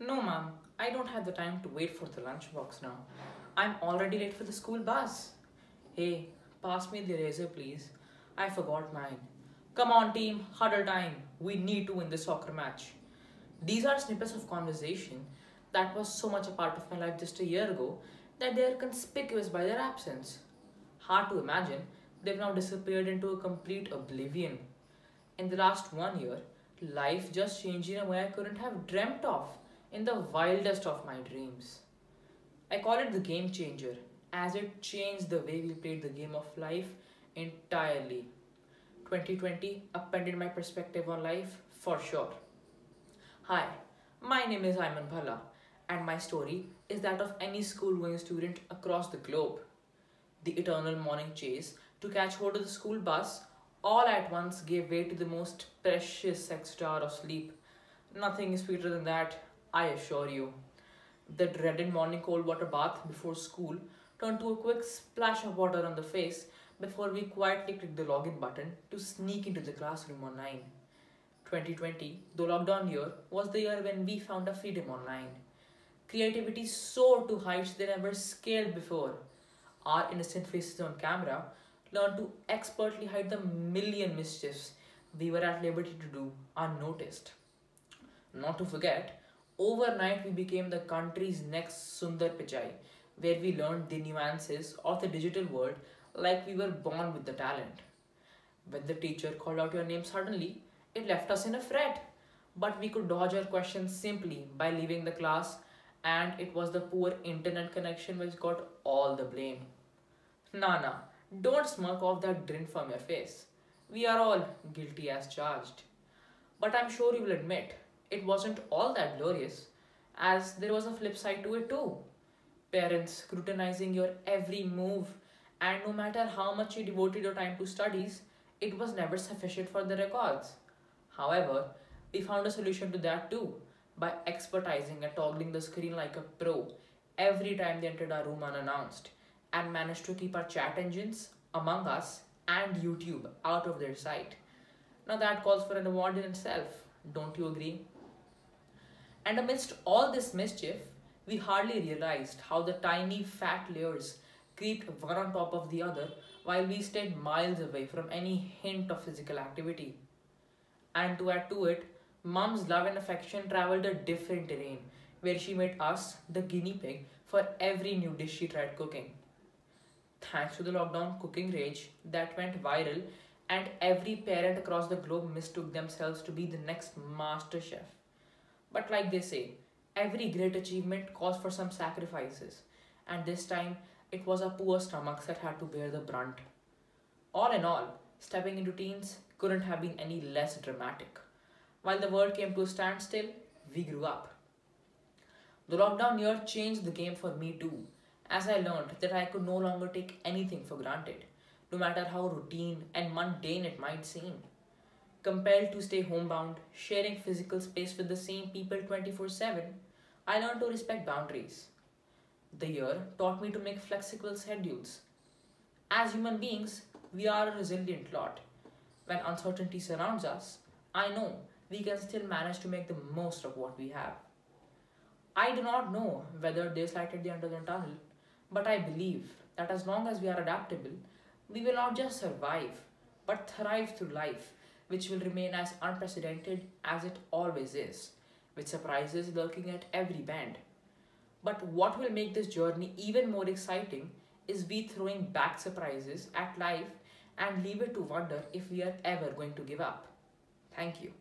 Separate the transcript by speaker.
Speaker 1: No, ma'am, I don't have the time to wait for the lunchbox now. I'm already late for the school bus. Hey, pass me the eraser, please. I forgot mine. Come on, team, huddle time. We need to win this soccer match. These are snippets of conversation that was so much a part of my life just a year ago that they are conspicuous by their absence. Hard to imagine, they've now disappeared into a complete oblivion. In the last one year, life just changed in a way I couldn't have dreamt of in the wildest of my dreams. I call it the game changer, as it changed the way we played the game of life entirely. 2020 upended my perspective on life for sure. Hi, my name is Aiman Bhalla, and my story is that of any school going student across the globe. The eternal morning chase to catch hold of the school bus all at once gave way to the most precious extra of sleep. Nothing is sweeter than that, I assure you. The dreaded morning cold water bath before school turned to a quick splash of water on the face before we quietly clicked the login button to sneak into the classroom online. 2020, the lockdown year, was the year when we found our freedom online. Creativity soared to heights they never scaled before. Our innocent faces on camera learned to expertly hide the million mischiefs we were at liberty to do unnoticed. Not to forget, overnight we became the country's next Sundar Pichai, where we learned the nuances of the digital world like we were born with the talent. When the teacher called out your name suddenly, it left us in a fret. But we could dodge our questions simply by leaving the class, and it was the poor internet connection which got all the blame. Nana, don't smirk off that grin from your face. We are all guilty as charged. But I'm sure you will admit it wasn't all that glorious, as there was a flip side to it too. Parents scrutinizing your every move, and no matter how much you devoted your time to studies, it was never sufficient for the records. However, we found a solution to that too by expertizing at toggling the screen like a pro every time they entered our room unannounced and managed to keep our chat engines, Among Us, and YouTube out of their sight. Now that calls for an award in itself, don't you agree? And amidst all this mischief, we hardly realized how the tiny fat layers creeped one on top of the other while we stayed miles away from any hint of physical activity. And to add to it, Mum's love and affection traveled a different terrain where she made us the guinea pig for every new dish she tried cooking. Thanks to the lockdown cooking rage that went viral, and every parent across the globe mistook themselves to be the next master chef. But like they say, every great achievement calls for some sacrifices, and this time it was our poor stomachs that had to bear the brunt. All in all, stepping into teens couldn't have been any less dramatic. While the world came to a standstill, we grew up. The lockdown year changed the game for me too, as I learned that I could no longer take anything for granted, no matter how routine and mundane it might seem. Compelled to stay homebound, sharing physical space with the same people 24 7, I learned to respect boundaries. The year taught me to make flexible schedules. As human beings, we are a resilient lot. When uncertainty surrounds us, I know we can still manage to make the most of what we have. I do not know whether there's light at the end of the tunnel, but I believe that as long as we are adaptable, we will not just survive, but thrive through life, which will remain as unprecedented as it always is, with surprises lurking at every bend. But what will make this journey even more exciting is we throwing back surprises at life and leave it to wonder if we are ever going to give up. Thank you.